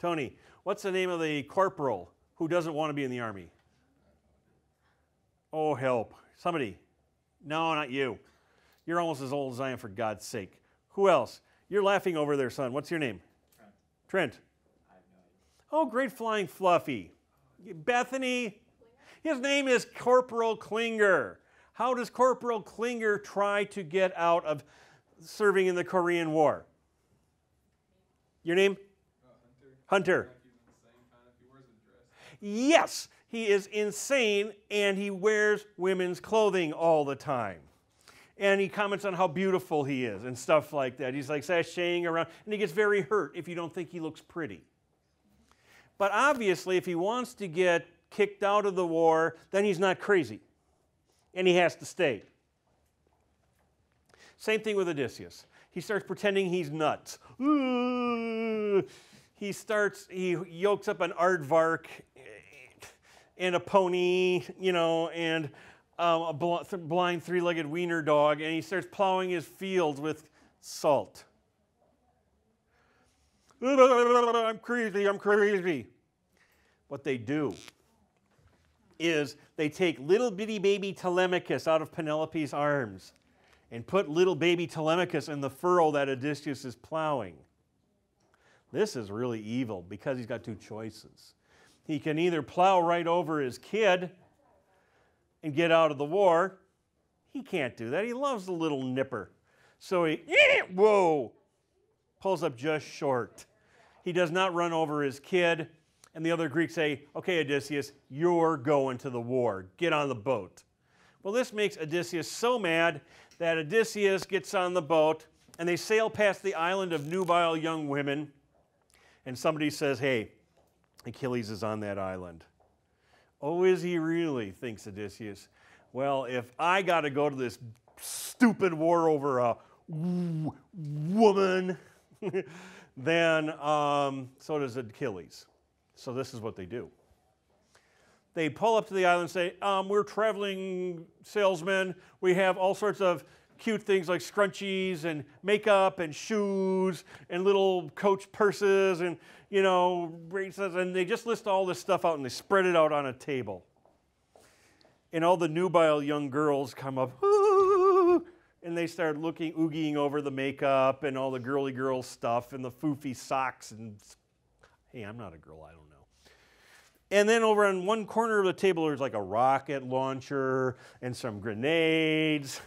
Tony. Tony. What's the name of the corporal who doesn't want to be in the army? Oh, help. Somebody. No, not you. You're almost as old as I am, for God's sake. Who else? You're laughing over there, son. What's your name? Trent. Trent. Oh, great flying Fluffy. Bethany. His name is Corporal Klinger. How does Corporal Klinger try to get out of serving in the Korean War? Your name? Hunter. Yes, he is insane and he wears women's clothing all the time. And he comments on how beautiful he is and stuff like that. He's like sashaying around and he gets very hurt if you don't think he looks pretty. But obviously, if he wants to get kicked out of the war, then he's not crazy and he has to stay. Same thing with Odysseus. He starts pretending he's nuts. He starts, he yokes up an aardvark and a pony, you know, and um, a bl- blind three legged wiener dog, and he starts plowing his fields with salt. I'm crazy, I'm crazy. What they do is they take little bitty baby Telemachus out of Penelope's arms and put little baby Telemachus in the furrow that Odysseus is plowing. This is really evil because he's got two choices. He can either plow right over his kid and get out of the war. He can't do that. He loves the little nipper. So he, (laughs) whoa, pulls up just short. He does not run over his kid. And the other Greeks say, okay, Odysseus, you're going to the war. Get on the boat. Well, this makes Odysseus so mad that Odysseus gets on the boat and they sail past the island of nubile young women. And somebody says, hey, Achilles is on that island. Oh, is he really? thinks Odysseus. Well, if I got to go to this stupid war over a woman, (laughs) then um, so does Achilles. So this is what they do. They pull up to the island and say, um, We're traveling salesmen. We have all sorts of cute things like scrunchies and makeup and shoes and little coach purses and, you know. And they just list all this stuff out and they spread it out on a table. And all the nubile young girls come up, (laughs) and they start looking, oogieing over the makeup and all the girly girl stuff and the foofy socks. And hey, I'm not a girl, I don't know. And then over on one corner of the table, there's like a rocket launcher and some grenades.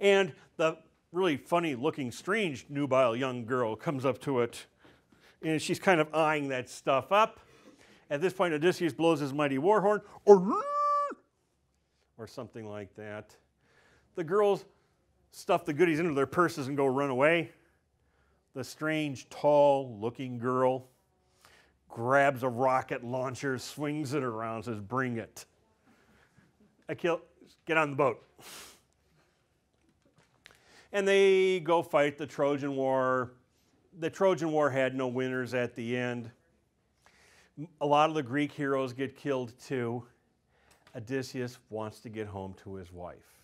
And the really funny looking, strange, nubile young girl comes up to it. And she's kind of eyeing that stuff up. At this point, Odysseus blows his mighty war horn, or, or something like that. The girls stuff the goodies into their purses and go run away. The strange, tall looking girl grabs a rocket launcher, swings it around, says, Bring it. Achilles, get on the boat. And they go fight the Trojan War. The Trojan War had no winners at the end. A lot of the Greek heroes get killed too. Odysseus wants to get home to his wife.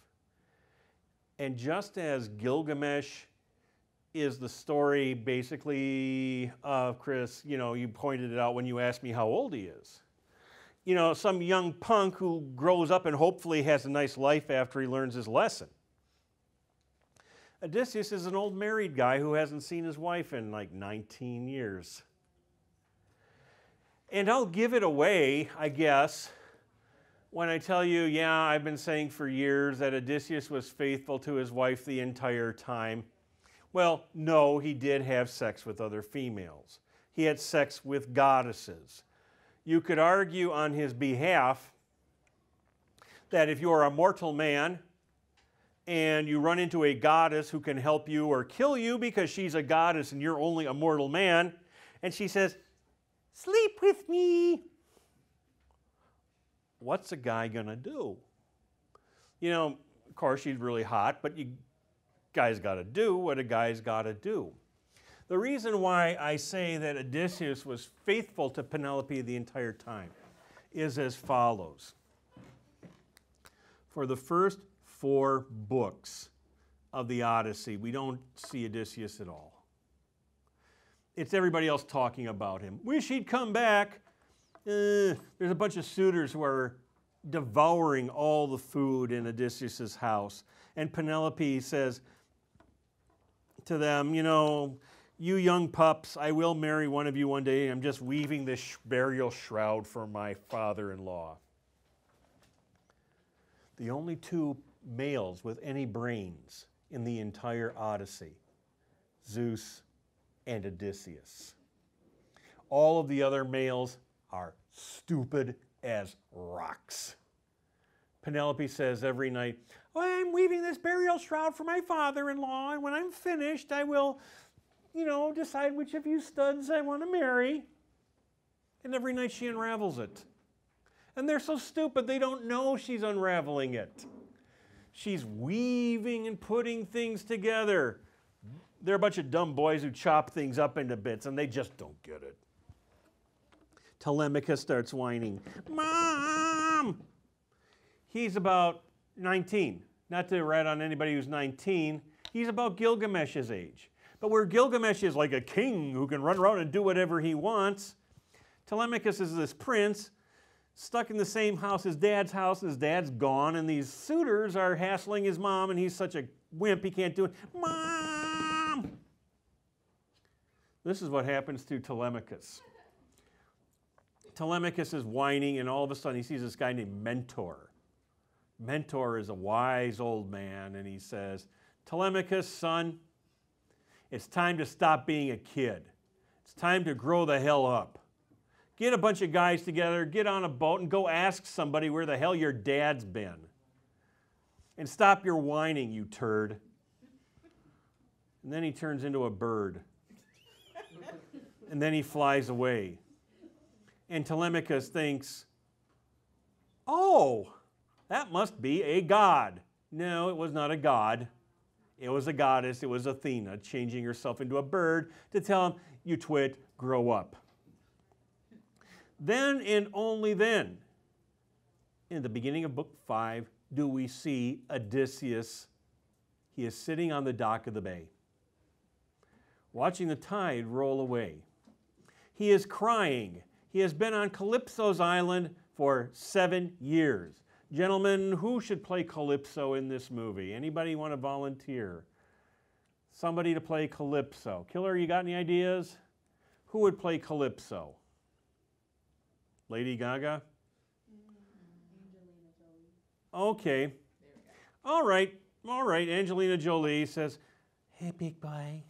And just as Gilgamesh is the story basically of Chris, you know, you pointed it out when you asked me how old he is. You know, some young punk who grows up and hopefully has a nice life after he learns his lesson. Odysseus is an old married guy who hasn't seen his wife in like 19 years. And I'll give it away, I guess, when I tell you, yeah, I've been saying for years that Odysseus was faithful to his wife the entire time. Well, no, he did have sex with other females. He had sex with goddesses. You could argue on his behalf that if you are a mortal man and you run into a goddess who can help you or kill you because she's a goddess and you're only a mortal man, and she says, Sleep with me. What's a guy gonna do? You know, of course, she's really hot, but you guys gotta do what a guy's gotta do. The reason why I say that Odysseus was faithful to Penelope the entire time is as follows. For the first four books of the Odyssey, we don't see Odysseus at all. It's everybody else talking about him. Wish he'd come back. Uh, there's a bunch of suitors who are devouring all the food in Odysseus' house. And Penelope says to them, You know, you young pups, I will marry one of you one day. I'm just weaving this burial shroud for my father in law. The only two males with any brains in the entire Odyssey Zeus and Odysseus. All of the other males are stupid as rocks. Penelope says every night, I'm weaving this burial shroud for my father in law, and when I'm finished, I will, you know, decide which of you studs I want to marry. And every night she unravels it. And they're so stupid, they don't know she's unraveling it. She's weaving and putting things together. They're a bunch of dumb boys who chop things up into bits, and they just don't get it. Telemachus starts whining, Mom! He's about 19. Not to rat on anybody who's 19, he's about Gilgamesh's age. But where Gilgamesh is like a king who can run around and do whatever he wants, Telemachus is this prince stuck in the same house, his dad's house, his dad's gone, and these suitors are hassling his mom, and he's such a wimp he can't do it. Mom! This is what happens to Telemachus. Telemachus is whining, and all of a sudden he sees this guy named Mentor. Mentor is a wise old man, and he says, Telemachus, son, it's time to stop being a kid. It's time to grow the hell up. Get a bunch of guys together, get on a boat, and go ask somebody where the hell your dad's been. And stop your whining, you turd. And then he turns into a bird. and then he flies away. And Telemachus thinks, oh, that must be a god. No, it was not a god. It was a goddess. It was Athena changing herself into a bird to tell him, you twit, grow up. Then and only then, in the beginning of book five, do we see Odysseus. He is sitting on the dock of the bay, watching the tide roll away. He is crying. He has been on Calypso's island for seven years. Gentlemen, who should play Calypso in this movie? Anybody want to volunteer? Somebody to play Calypso. Killer, you got any ideas? Who would play Calypso? Lady Gaga? Okay. All right. All right. Angelina Jolie says, Hey, big boy,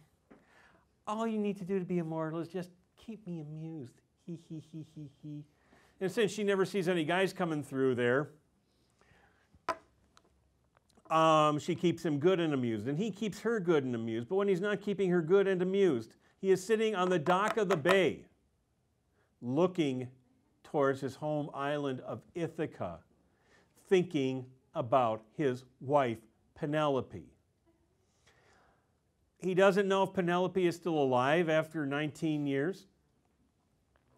all you need to do to be immortal is just keep me amused. He, he, he, he, he. And since she never sees any guys coming through there, um, she keeps him good and amused. And he keeps her good and amused. But when he's not keeping her good and amused, he is sitting on the dock of the bay, looking towards his home island of Ithaca, thinking about his wife, Penelope. He doesn't know if Penelope is still alive after 19 years.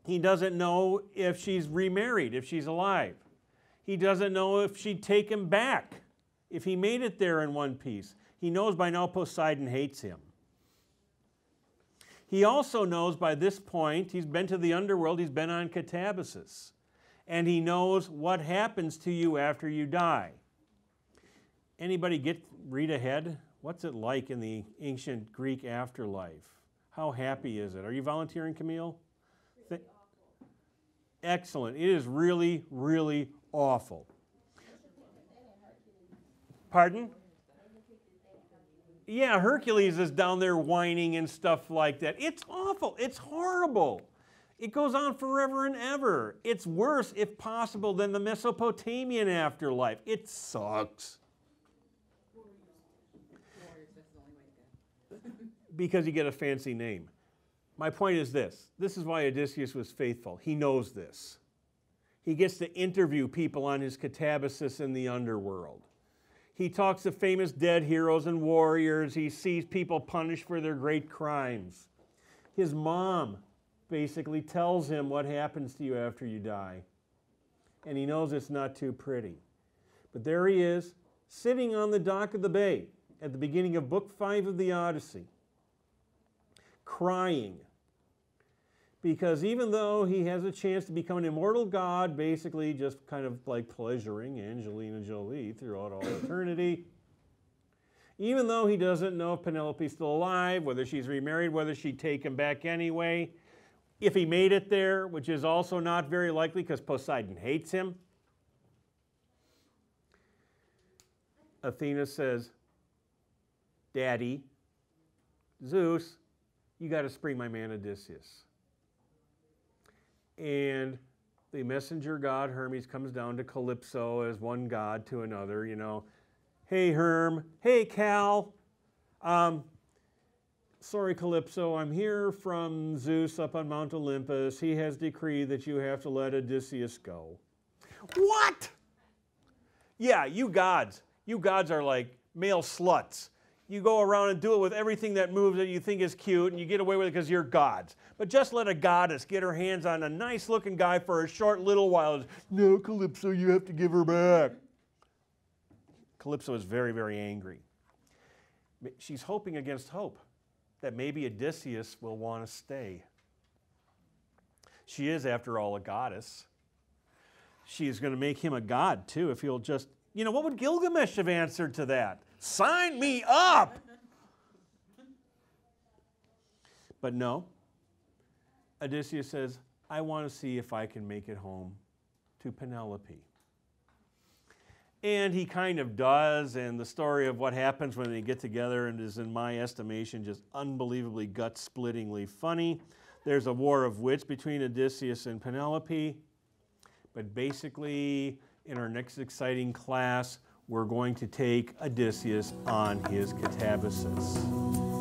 He doesn't know if she's remarried, if she's alive. He doesn't know if she'd take him back, if he made it there in one piece. He knows by now Poseidon hates him. He also knows by this point, he's been to the underworld, he's been on Catabasis, and he knows what happens to you after you die. Anybody get read ahead? What's it like in the ancient Greek afterlife? How happy is it? Are you volunteering, Camille? Th- Excellent. It is really, really awful. Pardon? Yeah, Hercules is down there whining and stuff like that. It's awful. It's horrible. It goes on forever and ever. It's worse, if possible, than the Mesopotamian afterlife. It sucks. Because you get a fancy name. My point is this this is why Odysseus was faithful. He knows this. He gets to interview people on his catabasis in the underworld. He talks to famous dead heroes and warriors. He sees people punished for their great crimes. His mom basically tells him what happens to you after you die. And he knows it's not too pretty. But there he is, sitting on the dock of the bay at the beginning of Book 5 of the Odyssey, crying. Because even though he has a chance to become an immortal god, basically just kind of like pleasuring Angelina Jolie throughout all eternity, even though he doesn't know if Penelope's still alive, whether she's remarried, whether she'd take him back anyway, if he made it there, which is also not very likely because Poseidon hates him, Athena says, Daddy, Zeus, you got to spring my man Odysseus. And the messenger god Hermes comes down to Calypso as one god to another, you know. Hey, Herm. Hey, Cal. Um, sorry, Calypso. I'm here from Zeus up on Mount Olympus. He has decreed that you have to let Odysseus go. What? Yeah, you gods. You gods are like male sluts. You go around and do it with everything that moves that you think is cute, and you get away with it because you're gods. But just let a goddess get her hands on a nice looking guy for a short little while. No, Calypso, you have to give her back. Calypso is very, very angry. She's hoping against hope that maybe Odysseus will want to stay. She is, after all, a goddess. She is going to make him a god, too, if he'll just. You know, what would Gilgamesh have answered to that? Sign me up! But no, Odysseus says, I want to see if I can make it home to Penelope. And he kind of does, and the story of what happens when they get together and is, in my estimation, just unbelievably gut splittingly funny. There's a war of wits between Odysseus and Penelope. But basically, in our next exciting class, we're going to take Odysseus on his catabasis.